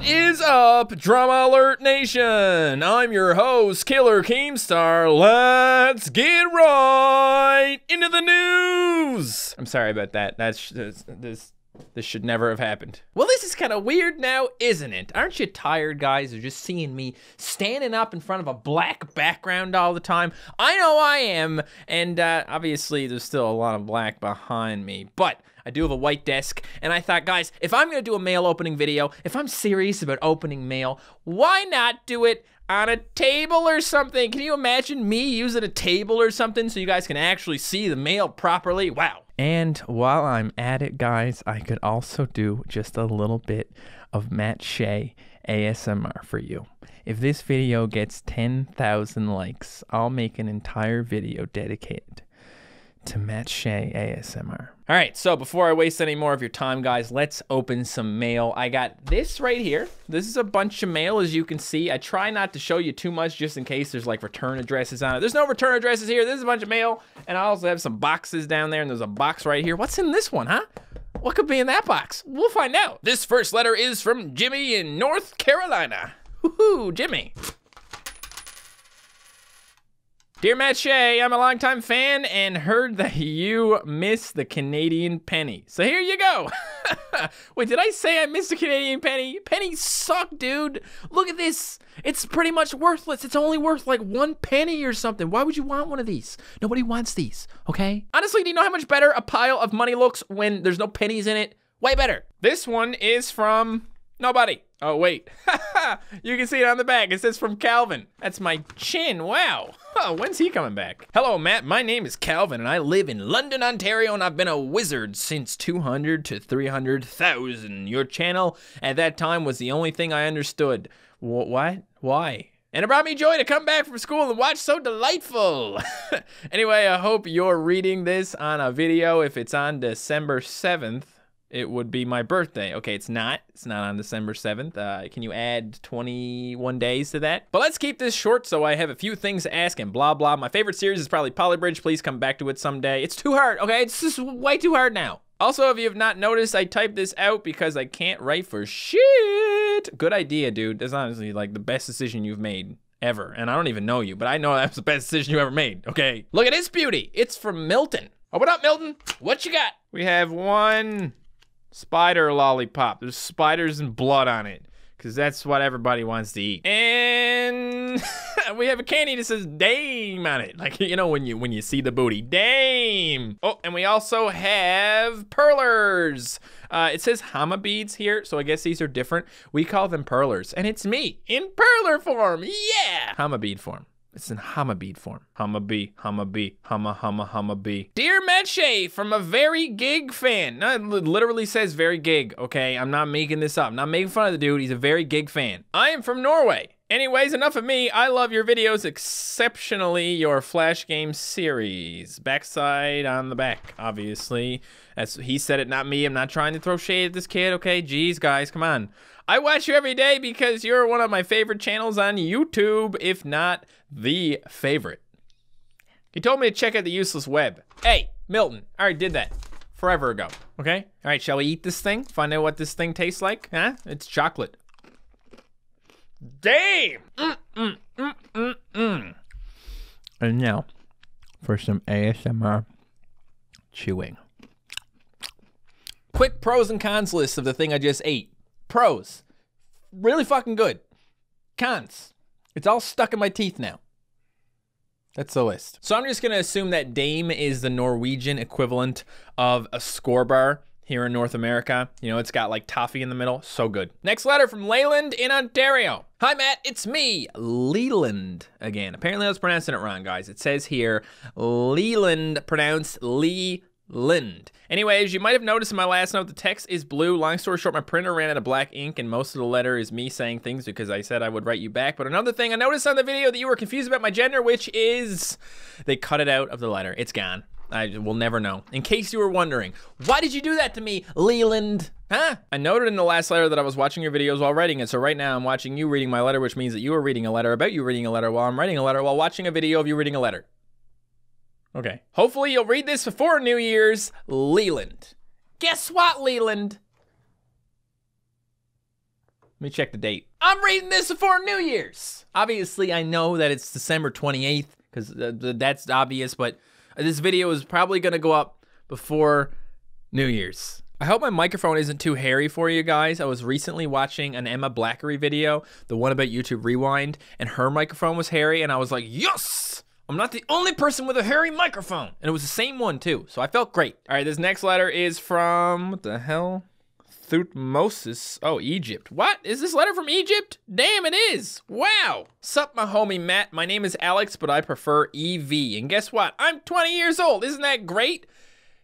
What is up, Drama Alert Nation? I'm your host, Killer Keemstar. Let's get right into the news. I'm sorry about that. That's this, this this should never have happened. Well, this is kind of weird now, isn't it? Aren't you tired, guys, of just seeing me standing up in front of a black background all the time? I know I am, and uh, obviously there's still a lot of black behind me, but I do have a white desk, and I thought, guys, if I'm gonna do a mail opening video, if I'm serious about opening mail, why not do it on a table or something? Can you imagine me using a table or something so you guys can actually see the mail properly? Wow. And while I'm at it, guys, I could also do just a little bit of Matt Shea ASMR for you. If this video gets 10,000 likes, I'll make an entire video dedicated to Matt Shea ASMR. All right, so before I waste any more of your time, guys, let's open some mail. I got this right here. This is a bunch of mail, as you can see. I try not to show you too much just in case there's like return addresses on it. There's no return addresses here. This is a bunch of mail, and I also have some boxes down there, and there's a box right here. What's in this one, huh? What could be in that box? We'll find out. This first letter is from Jimmy in North Carolina. Woohoo, Jimmy. Dear Matt Shea, I'm a longtime fan and heard that you miss the Canadian penny. So here you go. Wait, did I say I miss the Canadian penny? Pennies suck, dude. Look at this. It's pretty much worthless. It's only worth like one penny or something. Why would you want one of these? Nobody wants these, okay? Honestly, do you know how much better a pile of money looks when there's no pennies in it? Way better. This one is from nobody. Oh, wait. you can see it on the back. It says from Calvin. That's my chin. Wow. Oh, when's he coming back? Hello, Matt. My name is Calvin, and I live in London, Ontario, and I've been a wizard since 200 to 300,000. Your channel at that time was the only thing I understood. Wh what? Why? And it brought me joy to come back from school and watch so delightful. anyway, I hope you're reading this on a video if it's on December 7th it would be my birthday. Okay, it's not. It's not on December 7th. Uh, can you add 21 days to that? But let's keep this short so I have a few things to ask and blah, blah. My favorite series is probably Poly Bridge. Please come back to it someday. It's too hard, okay? It's just way too hard now. Also, if you have not noticed, I typed this out because I can't write for shit. Good idea, dude. That's honestly like the best decision you've made ever. And I don't even know you, but I know that's the best decision you ever made, okay? Look at this beauty. It's from Milton. Oh, what up, Milton? What you got? We have one, Spider lollipop. There's spiders and blood on it. Because that's what everybody wants to eat. And we have a candy that says Dame on it. Like, you know, when you when you see the booty. Dame! Oh, and we also have perlers. Uh, it says Hama beads here, so I guess these are different. We call them perlers. And it's me in perler form. Yeah! Hama bead form. It's in Hama bead form. Hama bee, Hama bee, Hama Hama Hama bee. Dear Matt Shea, from a very gig fan. No, it literally says very gig, okay? I'm not making this up. I'm not making fun of the dude. He's a very gig fan. I am from Norway. Anyways, enough of me. I love your videos, exceptionally your Flash game series. Backside on the back, obviously. As he said it, not me. I'm not trying to throw shade at this kid, okay? Jeez, guys, come on. I watch you every day because you're one of my favorite channels on YouTube, if not the favorite. He told me to check out the useless web. Hey, Milton, I already did that forever ago, okay? All right, shall we eat this thing? Find out what this thing tastes like? Huh? It's chocolate. Damn! Mm, mm, mm. And now, for some ASMR chewing. Quick pros and cons list of the thing I just ate. Pros, really fucking good. Cons, it's all stuck in my teeth now. That's the list. So I'm just gonna assume that Dame is the Norwegian equivalent of a Skor bar here in North America. You know, it's got like toffee in the middle. So good. Next letter from Leyland in Ontario. Hi, Matt. It's me, Leland again. Apparently, I was pronouncing it wrong, guys. It says here Leland, pronounced Lee Lind. Anyways, you might have noticed in my last note the text is blue. Long story short, my printer ran out of black ink and most of the letter is me saying things because I said I would write you back. But another thing I noticed on the video that you were confused about my gender, which is they cut it out of the letter. It's gone. I will never know. In case you were wondering, why did you do that to me, Leland? Huh? I noted in the last letter that I was watching your videos while writing it, so right now I'm watching you reading my letter, which means that you are reading a letter about you reading a letter while I'm writing a letter while watching a video of you reading a letter. Okay. Hopefully you'll read this before New Year's, Leland. Guess what, Leland? Let me check the date. I'm reading this before New Year's. Obviously, I know that it's December 28th because uh, that's obvious, but this video is probably going to go up before New Year's. I hope my microphone isn't too hairy for you guys. I was recently watching an Emma Blackery video, the one about YouTube Rewind, and her microphone was hairy, and I was like, yes! I'm not the only person with a hairy microphone. And it was the same one, too, so I felt great. All right, this next letter is from, what the hell? Thutmosis. Oh, Egypt. What? Is this letter from Egypt? Damn, it is. Wow. Sup, my homie Matt. My name is Alex, but I prefer EV. And guess what? I'm 20 years old. Isn't that great?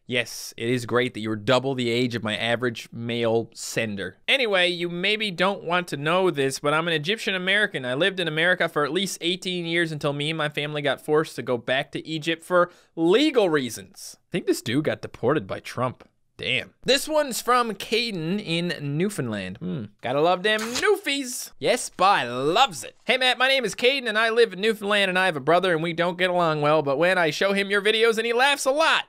Yes, it is great that you're double the age of my average male sender. Anyway, you maybe don't want to know this, but I'm an Egyptian American. I lived in America for at least 18 years until me and my family got forced to go back to Egypt for legal reasons. I think this dude got deported by Trump. Damn. This one's from Caden in Newfoundland. Hmm. Gotta love them Newfies. Yes, bye. Loves it. Hey, Matt, my name is Caden and I live in Newfoundland and I have a brother and we don't get along well, but when I show him your videos and he laughs a lot.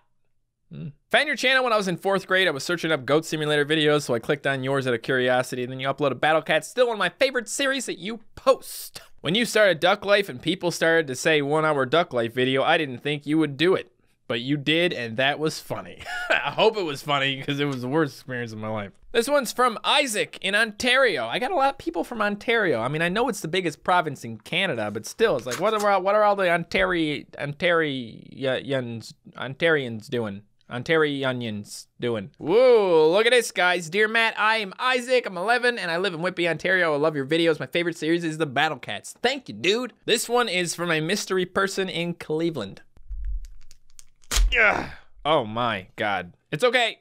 Mm. Found your channel when I was in fourth grade. I was searching up Goat Simulator videos, so I clicked on yours out of curiosity. And then you uploaded Battle Cat, still one of my favorite series that you post. When you started Duck Life and people started to say one hour Duck Life video, I didn't think you would do it. But you did, and that was funny. I hope it was funny because it was the worst experience of my life. This one's from Isaac in Ontario. I got a lot of people from Ontario. I mean, I know it's the biggest province in Canada, but still, it's like, what are, what are all the Ontario, Ontarians, Ontarians doing? Ontarians doing. Whoa, look at this, guys. Dear Matt, I am Isaac. I'm 11 and I live in Whitby, Ontario. I love your videos. My favorite series is the Battle Cats. Thank you, dude. This one is from a mystery person in Cleveland. Yeah. Oh my god. It's okay.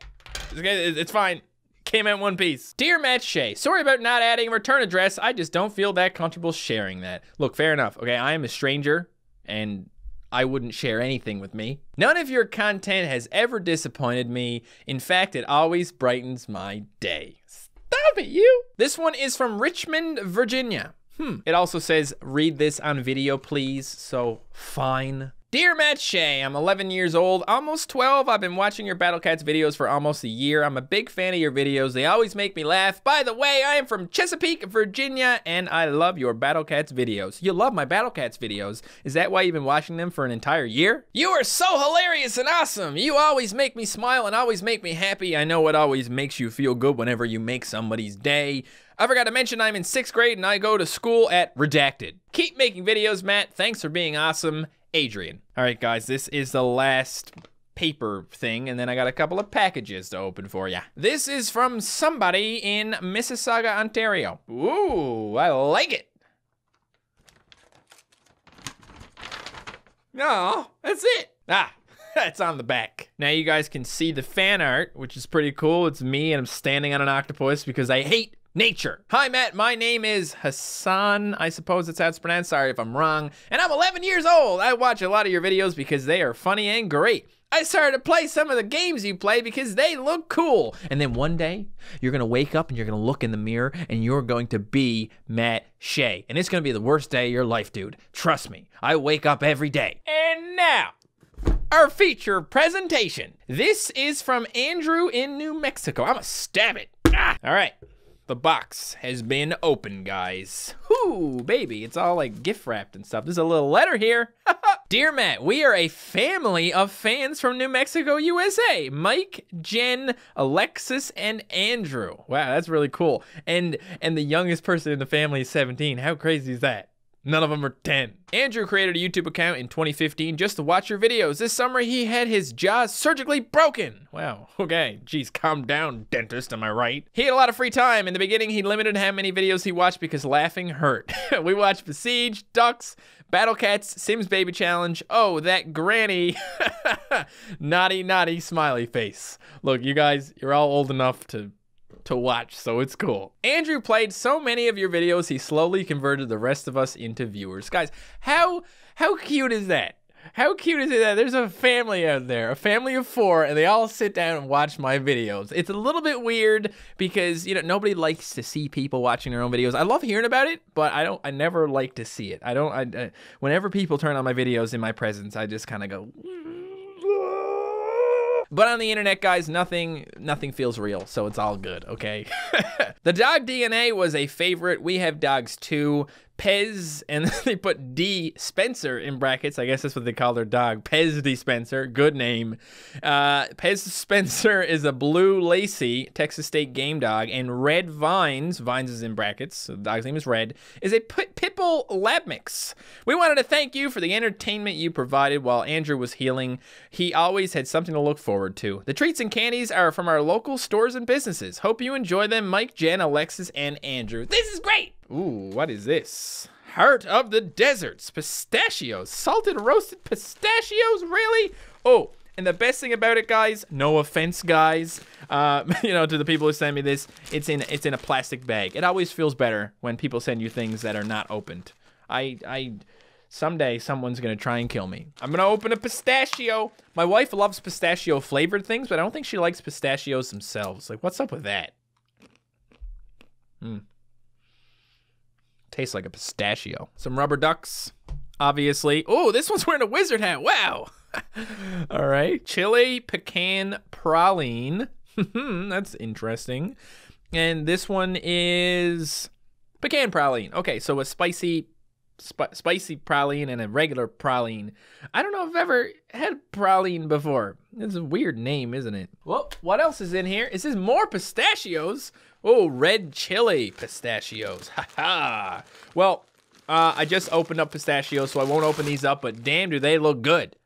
It's okay. It's fine. Came out in one piece. Dear Matt Shea, sorry about not adding a return address. I just don't feel that comfortable sharing that. Look, fair enough. Okay, I am a stranger and I wouldn't share anything with me. None of your content has ever disappointed me. In fact, it always brightens my day. Stop it, you! This one is from Richmond, Virginia. Hmm. It also says, read this on video, please. So, fine. Dear Matt Shea, I'm 11 years old, almost 12. I've been watching your Battle Cats videos for almost a year. I'm a big fan of your videos. They always make me laugh. By the way, I am from Chesapeake, Virginia, and I love your Battle Cats videos. You love my Battle Cats videos. Is that why you've been watching them for an entire year? You are so hilarious and awesome. You always make me smile and always make me happy. I know it always makes you feel good whenever you make somebody's day. I forgot to mention I'm in sixth grade and I go to school at Redacted. Keep making videos, Matt. Thanks for being awesome. Adrian. All right, guys, this is the last paper thing, and then I got a couple of packages to open for you. This is from somebody in Mississauga, Ontario. Ooh, I like it. No, that's it. Ah, that's on the back. Now you guys can see the fan art, which is pretty cool. It's me and I'm standing on an octopus because I hate nature. Hi, Matt. My name is Hassan. I suppose it's how it's pronounced. Sorry if I'm wrong. And I'm 11 years old. I watch a lot of your videos because they are funny and great. I started to play some of the games you play because they look cool. And then one day, you're going to wake up and you're going to look in the mirror and you're going to be Matt Shea. And it's going to be the worst day of your life, dude. Trust me. I wake up every day. And now, our feature presentation. This is from Andrew in New Mexico. I'm going to stab it. Ah. All right. The box has been opened, guys. Whoo, baby, it's all like gift wrapped and stuff. There's a little letter here. Dear Matt, we are a family of fans from New Mexico, USA. Mike, Jen, Alexis, and Andrew. Wow, that's really cool. And and the youngest person in the family is 17. How crazy is that? None of them are 10. Andrew created a YouTube account in 2015 just to watch your videos. This summer, he had his jaw surgically broken. Wow, okay. Geez, calm down, dentist, am I right? He had a lot of free time. In the beginning, he limited how many videos he watched because laughing hurt. we watched Besiege, Ducks, Battle Cats, Sims Baby Challenge. Oh, that granny. naughty, naughty smiley face. Look, you guys, you're all old enough to to watch, so it's cool. Andrew played so many of your videos, he slowly converted the rest of us into viewers. Guys, how how cute is that? How cute is it that there's a family out there, a family of four, and they all sit down and watch my videos? It's a little bit weird because you know nobody likes to see people watching their own videos. I love hearing about it, but I don't. I never like to see it. I don't. I, I whenever people turn on my videos in my presence, I just kind of go. But on the internet, guys, nothing nothing feels real, so it's all good, okay? the dog DNA was a favorite. We have dogs too. Pez, and they put D Spencer in brackets. I guess that's what they call their dog. Pez D Spencer, good name. Uh, Pez Spencer is a blue lacy Texas State game dog, and Red Vines, Vines is in brackets, so the dog's name is Red, is a pit, Pitbull lab mix. We wanted to thank you for the entertainment you provided while Andrew was healing. He always had something to look forward to. The treats and candies are from our local stores and businesses. Hope you enjoy them, Mike, Jen, Alexis, and Andrew. This is great! Ooh, what is this? Heart of the deserts, pistachios, salted roasted pistachios, really? Oh, and the best thing about it, guys, no offense, guys, uh, you know, to the people who send me this, it's in it's in a plastic bag. It always feels better when people send you things that are not opened. I I someday someone's gonna try and kill me. I'm gonna open a pistachio. My wife loves pistachio flavored things, but I don't think she likes pistachios themselves. Like, what's up with that? Hmm. Tastes like a pistachio. Some rubber ducks, obviously. Oh, this one's wearing a wizard hat. Wow. All right. Chili pecan praline. That's interesting. And this one is pecan praline. Okay, so a spicy sp- spicy praline and a regular praline. I don't know if I've ever had praline before. It's a weird name, isn't it? Well, what else is in here? Is this more pistachios? Oh, red chili pistachios. Ha ha. Well, uh, I just opened up pistachios, so I won't open these up, but damn, do they look good.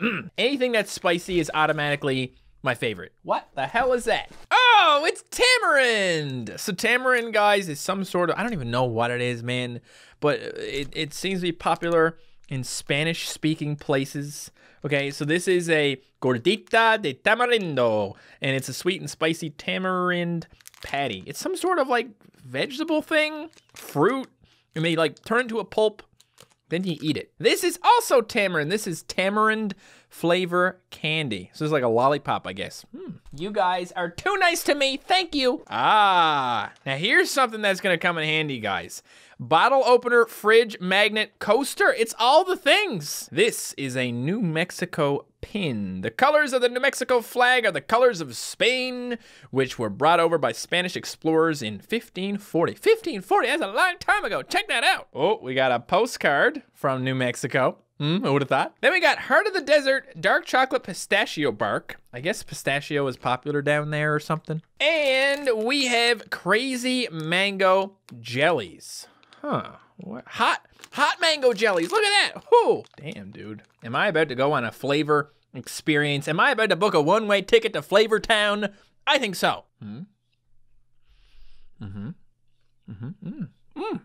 Mm. Anything that's spicy is automatically my favorite. What the hell is that? Oh, it's tamarind. So tamarind, guys, is some sort of, I don't even know what it is, man, but it, it seems to be popular in Spanish speaking places. Okay, so this is a gordita de tamarindo, and it's a sweet and spicy tamarind patty. It's some sort of like vegetable thing, fruit. You may like turn into a pulp, then you eat it. This is also tamarind. This is tamarind flavor candy. So it's like a lollipop, I guess. Hmm. You guys are too nice to me. Thank you. Ah, now here's something that's gonna come in handy, guys. Bottle opener, fridge, magnet, coaster. It's all the things. This is a New Mexico pin. The colors of the New Mexico flag are the colors of Spain, which were brought over by Spanish explorers in 1540. 1540, that's a long time ago. Check that out. Oh, we got a postcard from New Mexico. Hmm, who would have thought? Then we got Heart of the Desert, dark chocolate pistachio bark. I guess pistachio is popular down there or something. And we have crazy mango jellies. Huh. What? Hot, hot mango jellies. Look at that. Whoo. Damn, dude. Am I about to go on a flavor experience? Am I about to book a one-way ticket to Flavor Town? I think so. Hmm. Mm-hmm. Mm-hmm. Mm. Mm.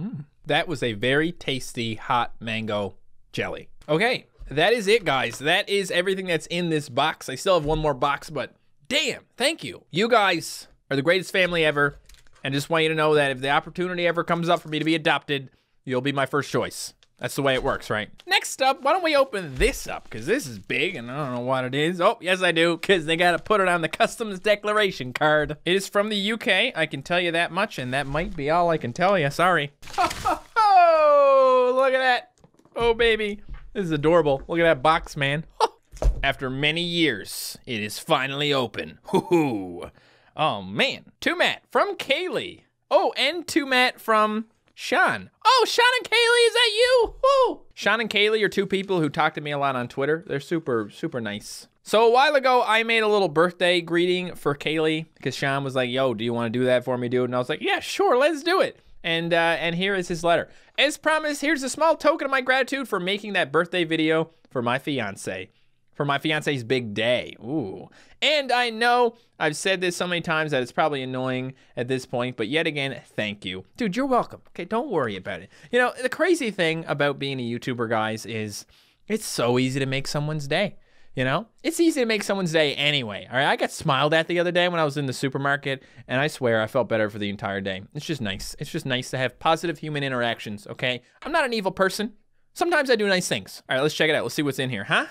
Mm. That was a very tasty hot mango jelly. Okay, that is it, guys. That is everything that's in this box. I still have one more box, but damn, thank you. You guys are the greatest family ever. And just want you to know that if the opportunity ever comes up for me to be adopted, you'll be my first choice. That's the way it works, right? Next up, why don't we open this up? Because this is big and I don't know what it is. Oh, yes, I do, because they got to put it on the customs declaration card. It is from the UK, I can tell you that much, and that might be all I can tell you. Sorry. Oh, look at that. Oh, baby. This is adorable. Look at that box, man. After many years, it is finally open. Hoo-hoo. Oh, man. To Matt from Kaylee. Oh, and to Matt from Sean. Oh, Sean and Kaylee, is that you? Woo! Sean and Kaylee are two people who talk to me a lot on Twitter. They're super, super nice. So a while ago, I made a little birthday greeting for Kaylee because Sean was like, "Yo, do you want to do that for me, dude?" And I was like, "Yeah, sure, let's do it." And uh, and here is his letter. As promised, here's a small token of my gratitude for making that birthday video for my fiance for my fiance's big day. Ooh. And I know I've said this so many times that it's probably annoying at this point, but yet again, thank you. Dude, you're welcome. Okay, don't worry about it. You know, the crazy thing about being a YouTuber, guys, is it's so easy to make someone's day. You know, it's easy to make someone's day anyway. All right, I got smiled at the other day when I was in the supermarket, and I swear I felt better for the entire day. It's just nice. It's just nice to have positive human interactions, okay? I'm not an evil person. Sometimes I do nice things. All right, let's check it out. Let's see what's in here, huh?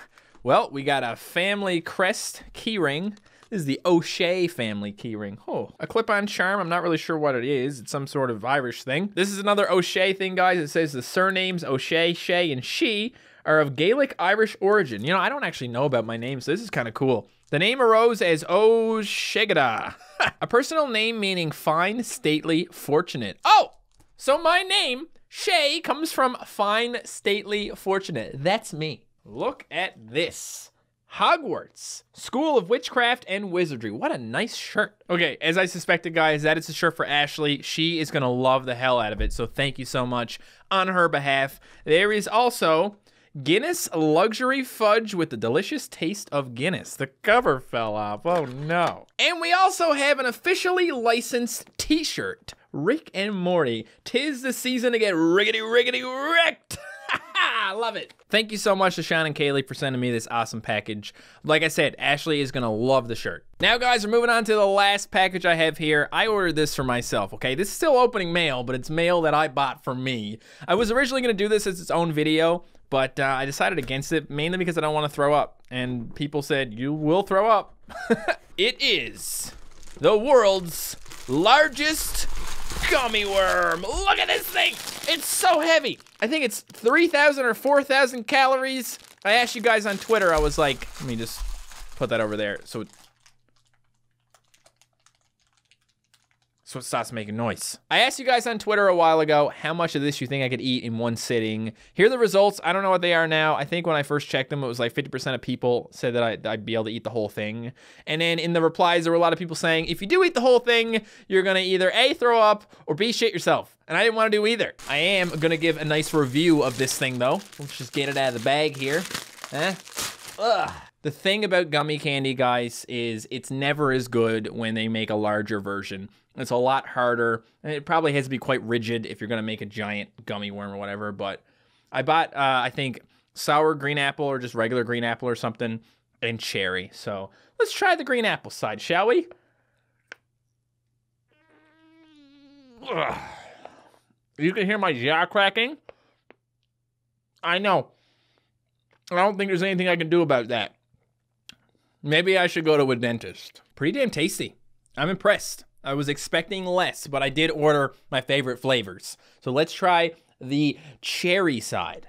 Well, we got a family crest keyring. This is the O'Shea family keyring. Oh, a clip-on charm. I'm not really sure what it is. It's some sort of Irish thing. This is another O'Shea thing, guys. It says the surnames O'Shea, Shea, and She are of Gaelic Irish origin. You know, I don't actually know about my name, so this is kind of cool. The name arose as O'Shegada, a personal name meaning fine, stately, fortunate. Oh, so my name, Shea, comes from fine, stately, fortunate. That's me. Look at this. Hogwarts, School of Witchcraft and Wizardry. What a nice shirt. Okay, as I suspected, guys, that is a shirt for Ashley. She is going to love the hell out of it. So thank you so much on her behalf. There is also Guinness Luxury Fudge with the delicious taste of Guinness. The cover fell off. Oh no. And we also have an officially licensed t shirt Rick and Morty. Tis the season to get riggedy riggedy wrecked. I love it. Thank you so much to Sean and Kaylee for sending me this awesome package. Like I said, Ashley is gonna love the shirt. Now, guys, we're moving on to the last package I have here. I ordered this for myself, okay? This is still opening mail, but it's mail that I bought for me. I was originally gonna do this as its own video, but uh, I decided against it mainly because I don't want to throw up. And people said, You will throw up. it is the world's largest gummy worm. Look at this thing. It's so heavy. I think it's 3,000 or 4,000 calories. I asked you guys on Twitter, I was like, let me just put that over there. So it starts making noise. I asked you guys on Twitter a while ago how much of this you think I could eat in one sitting. Here are the results. I don't know what they are now. I think when I first checked them, it was like 50% of people said that I'd, I'd, be able to eat the whole thing. And then in the replies, there were a lot of people saying, if you do eat the whole thing, you're gonna either A, throw up, or B, shit yourself. And I didn't wanna do either. I am gonna give a nice review of this thing though. Let's just get it out of the bag here. Ugh. The thing about gummy candy, guys, is it's never as good when they make a larger version. It's a lot harder. And it probably has to be quite rigid if you're going to make a giant gummy worm or whatever. But I bought, uh, I think, sour green apple or just regular green apple or something and cherry. So let's try the green apple side, shall we? Ugh. You can hear my jaw cracking. I know. I don't think there's anything I can do about that. Maybe I should go to a dentist. Pretty damn tasty. I'm impressed. I was expecting less, but I did order my favorite flavors. So let's try the cherry side.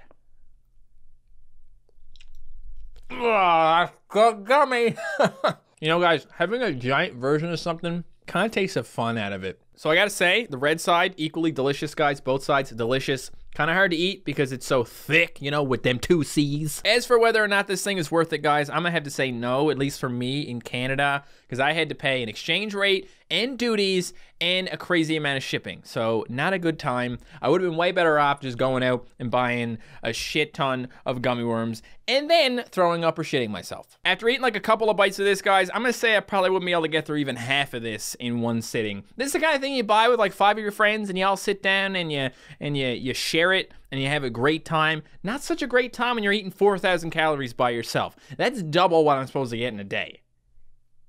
Ah, gummy. you know, guys, having a giant version of something kind of takes the fun out of it. So I gotta say, the red side, equally delicious, guys. Both sides delicious. Kind of hard to eat because it's so thick, you know, with them two C's. As for whether or not this thing is worth it, guys, I'm gonna have to say no, at least for me in Canada, because I had to pay an exchange rate and duties and a crazy amount of shipping. So not a good time. I would have been way better off just going out and buying a shit ton of gummy worms and then throwing up or shitting myself. After eating like a couple of bites of this, guys, I'm gonna say I probably wouldn't be able to get through even half of this in one sitting. This is the kind of thing you buy with like five of your friends and you all sit down and you and you you share it and you have a great time. Not such a great time when you're eating 4,000 calories by yourself. That's double what I'm supposed to get in a day.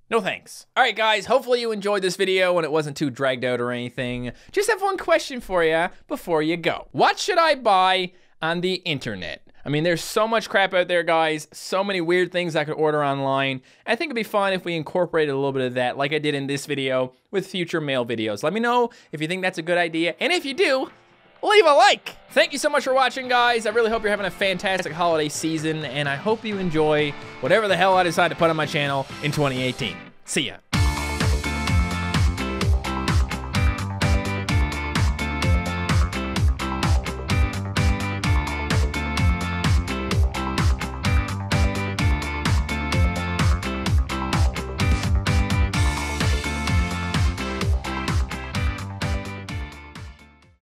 No thanks. All right, guys, hopefully you enjoyed this video and it wasn't too dragged out or anything. Just have one question for you before you go. What should I buy on the internet? I mean, there's so much crap out there, guys. So many weird things I could order online. I think it'd be fun if we incorporated a little bit of that, like I did in this video, with future mail videos. Let me know if you think that's a good idea. And if you do, leave a like. Thank you so much for watching, guys. I really hope you're having a fantastic holiday season, and I hope you enjoy whatever the hell I decide to put on my channel in 2018. See ya.